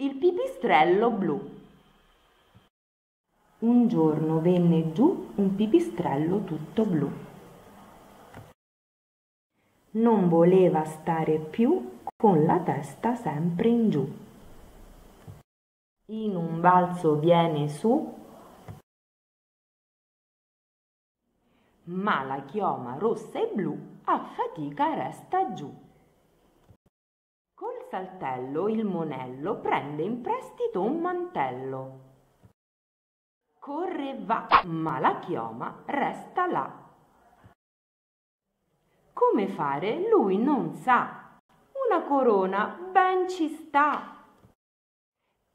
il pipistrello blu. Un giorno venne giù un pipistrello tutto blu. Non voleva stare più con la testa sempre in giù. In un balzo viene su, ma la chioma rossa e blu a fatica resta giù saltello il monello prende in prestito un mantello. Corre e va, ma la chioma resta là. Come fare lui non sa, una corona ben ci sta.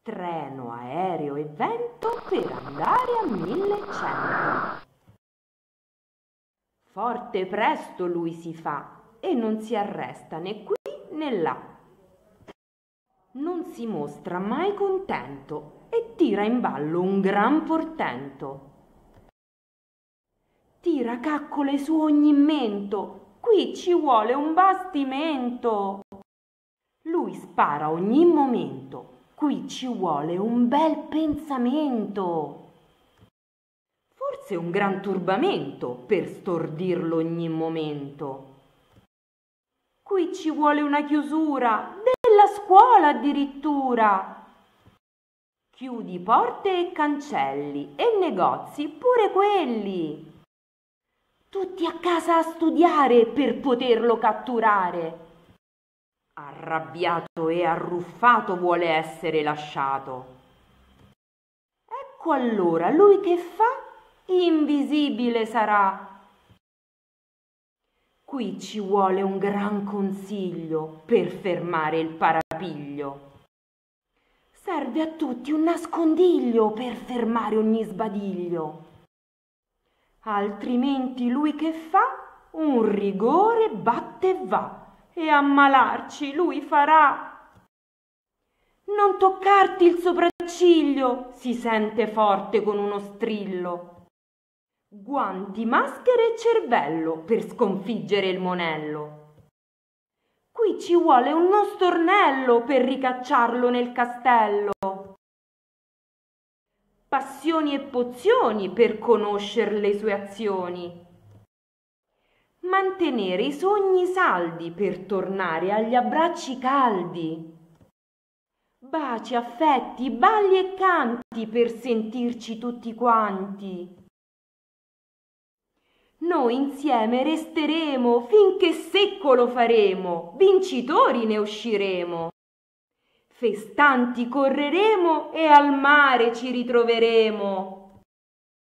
Treno, aereo e vento per andare a millecento. Forte presto lui si fa e non si arresta né qui né là non si mostra mai contento e tira in ballo un gran portento. Tira caccole su ogni mento, qui ci vuole un bastimento. Lui spara ogni momento, qui ci vuole un bel pensamento. Forse un gran turbamento per stordirlo ogni momento. Qui ci vuole una chiusura della scuola addirittura. Chiudi porte e cancelli e negozi pure quelli. Tutti a casa a studiare per poterlo catturare. Arrabbiato e arruffato vuole essere lasciato. Ecco allora lui che fa? Invisibile sarà Qui ci vuole un gran consiglio per fermare il parapiglio. Serve a tutti un nascondiglio per fermare ogni sbadiglio. Altrimenti lui che fa? Un rigore batte e va, e ammalarci lui farà. Non toccarti il sopracciglio, si sente forte con uno strillo. Guanti, maschere e cervello per sconfiggere il monello. Qui ci vuole uno stornello per ricacciarlo nel castello. Passioni e pozioni per conoscere le sue azioni. Mantenere i sogni saldi per tornare agli abbracci caldi. Baci, affetti, balli e canti per sentirci tutti quanti noi insieme resteremo finché secco lo faremo, vincitori ne usciremo. Festanti correremo e al mare ci ritroveremo.